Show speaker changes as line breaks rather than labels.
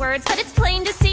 words, but it's plain to see